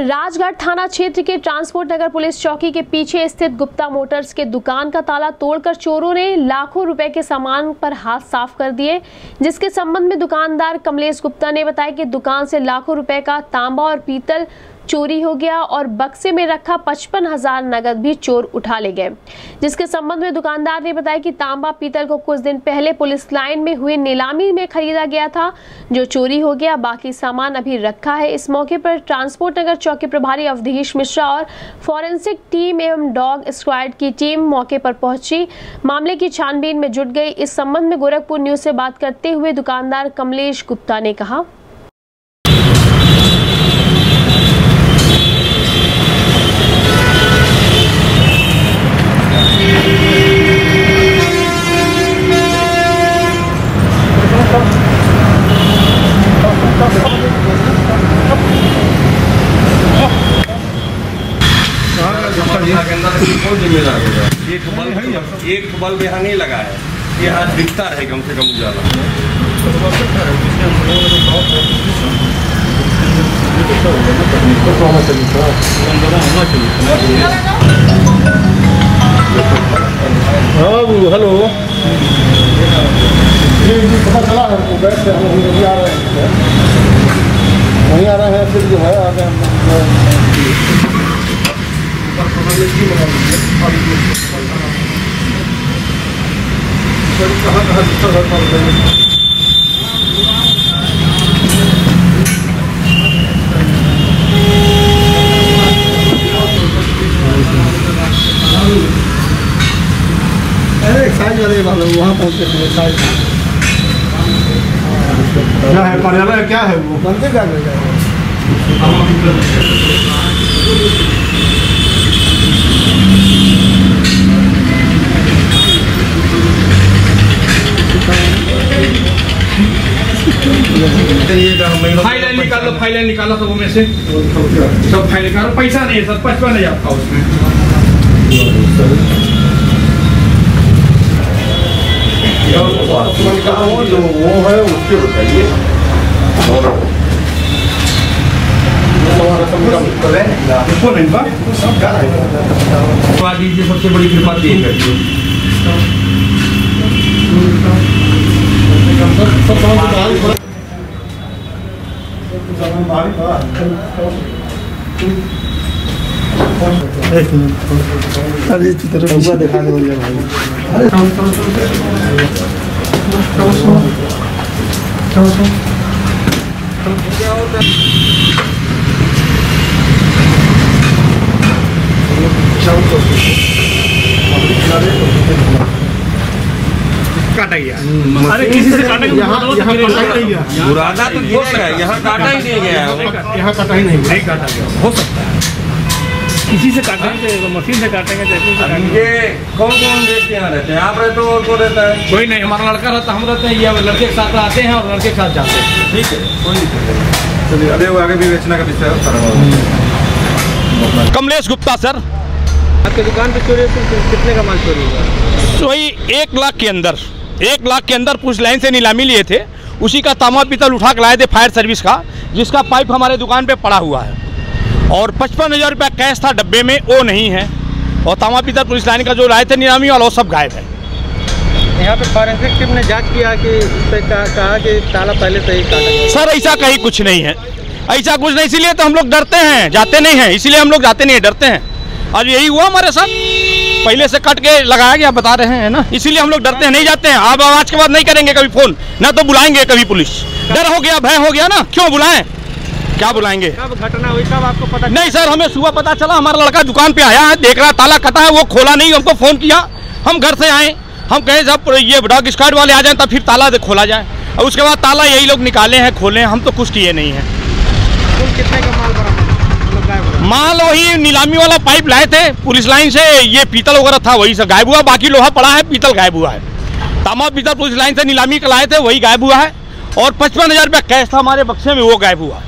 राजगढ़ थाना क्षेत्र के ट्रांसपोर्ट नगर पुलिस चौकी के पीछे स्थित गुप्ता मोटर्स के दुकान का ताला तोड़कर चोरों ने लाखों रुपए के सामान पर हाथ साफ़ कर दिए, जिसके संबंध में दुकानदार कमलेश गुप्ता ने बताया कि दुकान से लाखों रुपए का तांबा और पीतल चोरी हो गया और बक्से में रखा पचपन हज़ार नगद भी चोर उठा ले गए। जिसके संबंध में दुकानदार ने बताया कि तांबा पीतल को कुछ दिन पहले पुलिस लाइन में हुए नीलामी में खरीदा गया था, जो चोरी हो गया। बाकी सामान अभी रखा है। इस मौके पर ट्रांसपोर्ट नगर चौकी प्रभारी अवधेश मिश्रा और फॉरेंसिक टीम एवं डॉग स्क्वाड की टीम मौके पर पहुँची। मामले की छानबीन में जुट गई। इस संबंध में गोरखपुर न्यूज़ से बात करते हुए दुकानदार कमलेश गुप्ता ने कहा। होगा एक बल्ब एक बल्ब यहाँ नहीं लगा है। यहाँ दिखता रहे कम से कम उजाला। हाँ हेलो। पता चला है हमको बैठ से हम वहीं आ रहे हैं। वहीं आ रहे हैं फिर जो है आ गए हम कहाँ कहाँ दिक्कत कौन से अरे एक्साइज वाले वाले वहाँ पहुँचे थे एक्साइज क्या है कार्यालय क्या है वो? मंदिर का फाइलें निकालो फाइलें निकालो सब में से। सब फ़ाइल निकालो पैसा नहीं है सर पचपन उसमें जो वो है उसके बताइए उसको नहीं बा। तो दीजिए सबसे बड़ी कृपा दी है। अरे चित्र दिखा दो मुझे भाई काटा गया अरे किसी से काटा यहाँ यहाँ कटा ही नहीं गया। बुरादा तो हो गया यहाँ काटा ही नहीं गया। है यहाँ कटा ही नहीं गया। नहीं काटा गया। हो सकता है। किसी से काटेंगे तो मशीन से काटेंगे ये कौन कौन व्यक्ति यहाँ रहते हैं? आप रहते हो और कौन रहता है? कोई नहीं हमारा लड़का रहता हम रहते हैं या लड़के के साथ आते हैं और लड़के के साथ जाते हैं। ठीक है कोई नहीं चलिए अरे वो आगे भी बेचने का विषय कमलेश गुप्ता सर। आपके दुकान पे चोरी कितने का माल चोरी हुआ? वही एक लाख के अंदर। एक लाख के अंदर पुलिस लाइन से नीलामी लिए थे। उसी का तामा पीतल उठा के लाए थे फायर सर्विस का जिसका पाइप हमारे दुकान पे पड़ा हुआ है। और पचपन हज़ार रुपया कैश था डब्बे में वो नहीं है। और तामा पीतल पुलिस लाइन का जो लाए थे नीलामी वाला वो सब गायब है। यहाँ पे फॉरेंसिक टीम ने जाँच किया कि कहा, कहा कि ताला पहले से ही सर ऐसा कहीं कुछ नहीं है। ऐसा कुछ नहीं इसीलिए तो हम लोग डरते हैं जाते नहीं हैं। इसीलिए हम लोग जाते नहीं हैं डरते हैं। आज यही हुआ हमारे साथ। पहले से कट के लगाया गया बता रहे हैं ना? इसीलिए हम लोग डरते हैं नहीं जाते हैं। आप आज के बाद नहीं करेंगे कभी फ़ोन ना तो बुलाएँगे कभी पुलिस। डर हो गया भय हो गया ना? क्यों बुलाएँ? क्या बुलाएँगे? कब घटना हुई कब आपको पता नहीं सर हमें सुबह पता चला हमारा लड़का दुकान पे आया है देख रहा ताला कटा है वो खोला नहीं हमको फ़ोन किया। हम घर से आए हम कहे जब ये डॉग स्क्वाड वाले आ जाए तब फिर ताला खोला जाए। और उसके बाद ताला यही लोग निकाले हैं खोले हैं हम तो कुछ किए नहीं हैं। कितने का माल बरामद मतलब गायब हो गया? माल वही नीलामी वाला पाइप लाए थे, पुलिस लाइन से, ये पीतल वगैरह था, वही से गायब हुआ, बाकी लोहा पड़ा है, पीतल गायब हुआ है। तामा पीतल पुलिस लाइन से नीलामी लाए थे, वही गायब हुआ है, और पचपन हज़ार रुपया कैश था हमारे बक्से में, वो गायब हुआ।